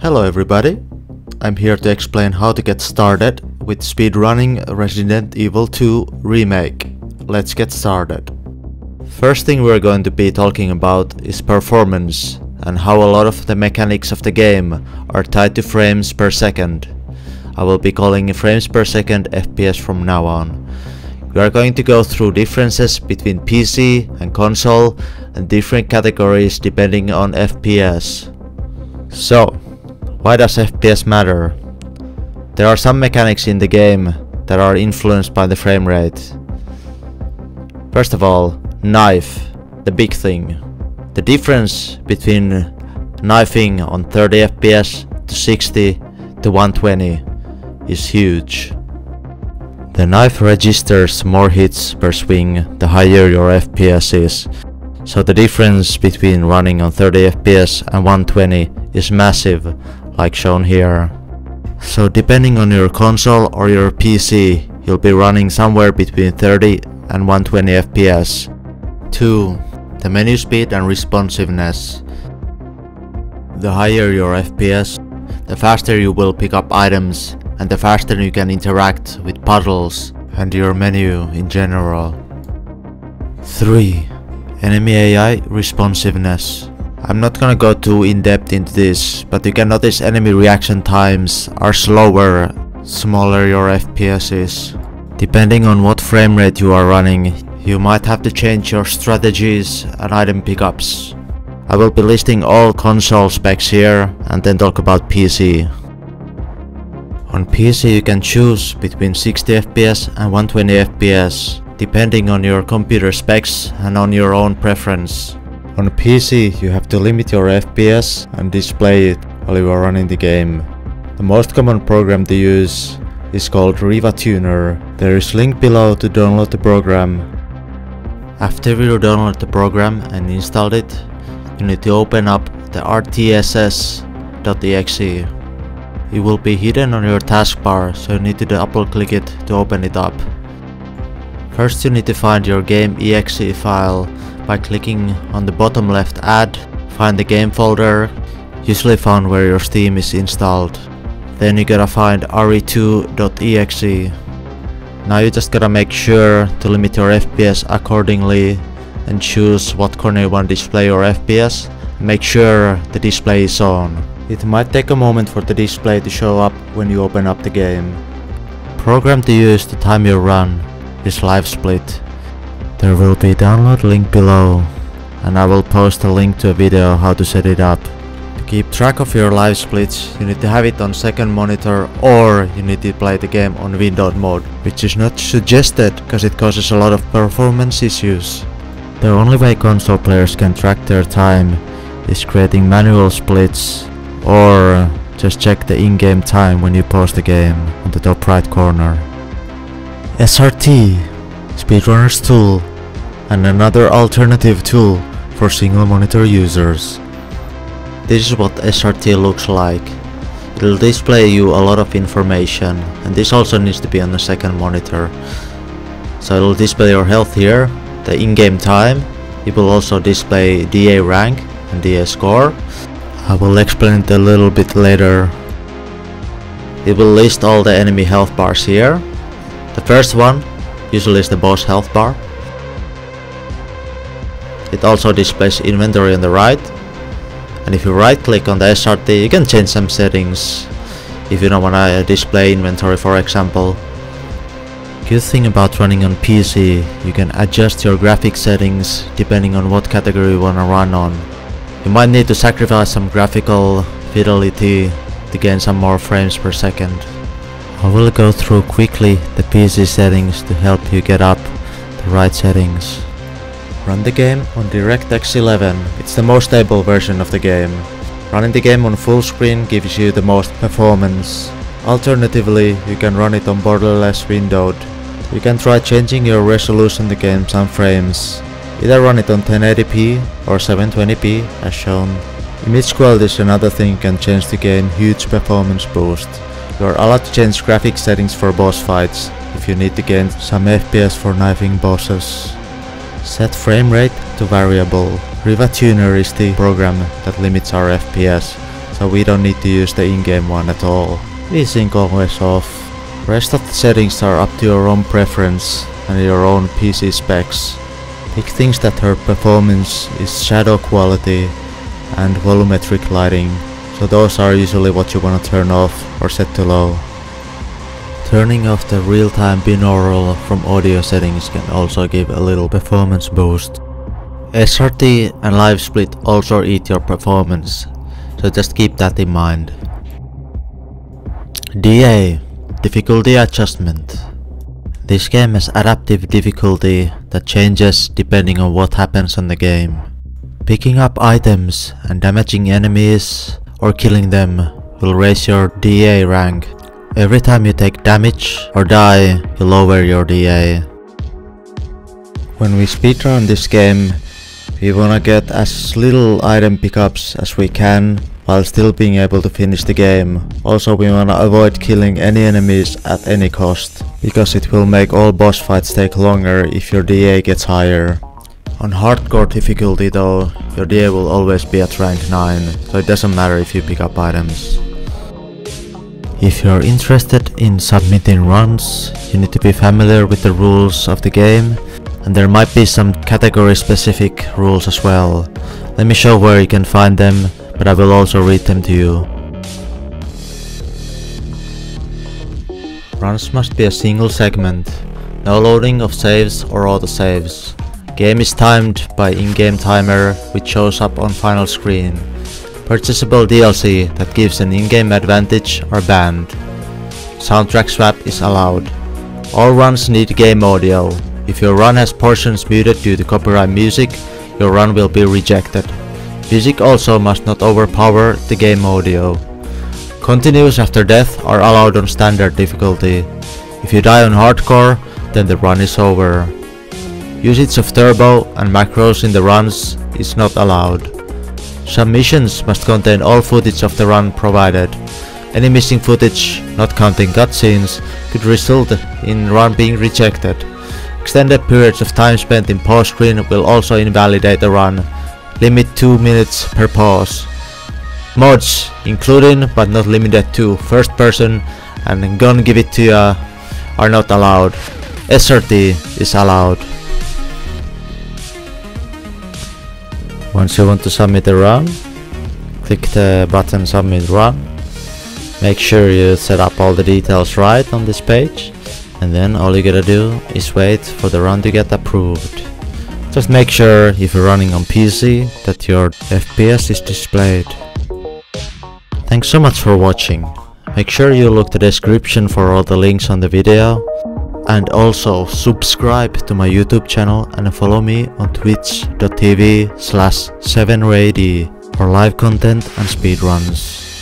Hello everybody, I'm here to explain how to get started with speedrunning Resident Evil 2 Remake. Let's get started. First thing we're going to be talking about is performance and how a lot of the mechanics of the game are tied to frames per second. I will be calling frames per second FPS from now on. We are going to go through differences between PC and console and different categories depending on FPS. So, why does FPS matter? There are some mechanics in the game that are influenced by the frame rate. First of all, knife, the big thing. The difference between knifing on 30 FPS to 60 to 120 is huge. The knife registers more hits per swing the higher your FPS is, so the difference between running on 30 FPS and 120 is massive like shown here. So depending on your console or your PC, you'll be running somewhere between 30 and 120 FPS. 2. The menu speed and responsiveness. The higher your FPS, the faster you will pick up items and the faster you can interact with puzzles and your menu in general. 3. Enemy AI responsiveness. I'm not gonna go too in depth into this, but you can notice enemy reaction times are slower, smaller your FPS is. Depending on what frame rate you are running, you might have to change your strategies and item pickups. I will be listing all console specs here and then talk about PC. On PC you can choose between 60 FPS and 120 FPS, depending on your computer specs and on your own preference. On PC you have to limit your FPS and display it while you are running the game. The most common program to use is called Riva Tuner. There is link below to download the program. After you download the program and installed it, you need to open up the rtss.exe. It will be hidden on your taskbar so you need to double click it to open it up. First you need to find your game exe file by clicking on the bottom left add, find the game folder, usually found where your Steam is installed. Then you gotta find re2.exe. Now you just gotta make sure to limit your FPS accordingly and choose what corner you want to display your FPS. Make sure the display is on. It might take a moment for the display to show up when you open up the game. Program to use to time your run is LiveSplit. There will be download link below and I will post a link to a video how to set it up. To keep track of your live splits, you need to have it on second monitor or you need to play the game on windowed mode, which is not suggested because it causes a lot of performance issues. The only way console players can track their time is creating manual splits or just check the in-game time when you pause the game on the top right corner. SRT, Speedrunner's tool and another alternative tool for single monitor users. This is what SRT looks like. It'll display you a lot of information and this also needs to be on the second monitor. So it'll display your health here, the in-game time, it will also display DA rank and DA score. I will explain it a little bit later. It will list all the enemy health bars here. The first one usually is the boss health bar it also displays inventory on the right. And if you right click on the SRT, you can change some settings if you don't want to display inventory for example. Good thing about running on PC, you can adjust your graphic settings depending on what category you want to run on. You might need to sacrifice some graphical fidelity to gain some more frames per second. I will go through quickly the PC settings to help you get up the right settings. Run the game on DirectX 11, it's the most stable version of the game. Running the game on full screen gives you the most performance. Alternatively, you can run it on borderless windowed. You can try changing your resolution to gain some frames. Either run it on 1080p or 720p as shown. Image quality is another thing can change to gain huge performance boost. You are allowed to change graphic settings for boss fights if you need to gain some FPS for knifing bosses. Set frame rate to variable. Riva Tuner is the program that limits our FPS so we don't need to use the in-game one at all. VSync always off. Rest of the settings are up to your own preference and your own PC specs. Big things that hurt performance is shadow quality and volumetric lighting, so those are usually what you wanna turn off or set to low. Turning off the real-time binaural from audio settings can also give a little performance boost. SRT and live split also eat your performance, so just keep that in mind. DA Difficulty Adjustment This game has adaptive difficulty that changes depending on what happens on the game. Picking up items and damaging enemies or killing them will raise your DA rank. Every time you take damage or die, you lower your DA. When we speedrun this game, we wanna get as little item pickups as we can while still being able to finish the game. Also we wanna avoid killing any enemies at any cost, because it will make all boss fights take longer if your DA gets higher. On hardcore difficulty though, your DA will always be at rank 9, so it doesn't matter if you pick up items. If you're interested in submitting runs, you need to be familiar with the rules of the game, and there might be some category specific rules as well. Let me show where you can find them but I will also read them to you. Runs must be a single segment, no loading of saves or autosaves. Game is timed by in-game timer which shows up on final screen. Purchasable DLC that gives an in-game advantage are banned. Soundtrack swap is allowed. All runs need game audio. If your run has portions muted due to copyright music, your run will be rejected. Music also must not overpower the game audio. Continues after death are allowed on standard difficulty. If you die on hardcore, then the run is over. Usage of turbo and macros in the runs is not allowed. Some missions must contain all footage of the run provided. Any missing footage, not counting cutscenes, could result in run being rejected. Extended periods of time spent in pause screen will also invalidate the run Limit 2 minutes per pause. Mods, including but not limited to first person and gun give it to ya are not allowed. SRT is allowed. Once you want to submit a run, click the button submit run. Make sure you set up all the details right on this page and then all you gotta do is wait for the run to get approved. Just make sure if you're running on PC that your FPS is displayed. Thanks so much for watching. Make sure you look the description for all the links on the video. And also subscribe to my YouTube channel and follow me on twitch.tv slash 7rayD for live content and speedruns.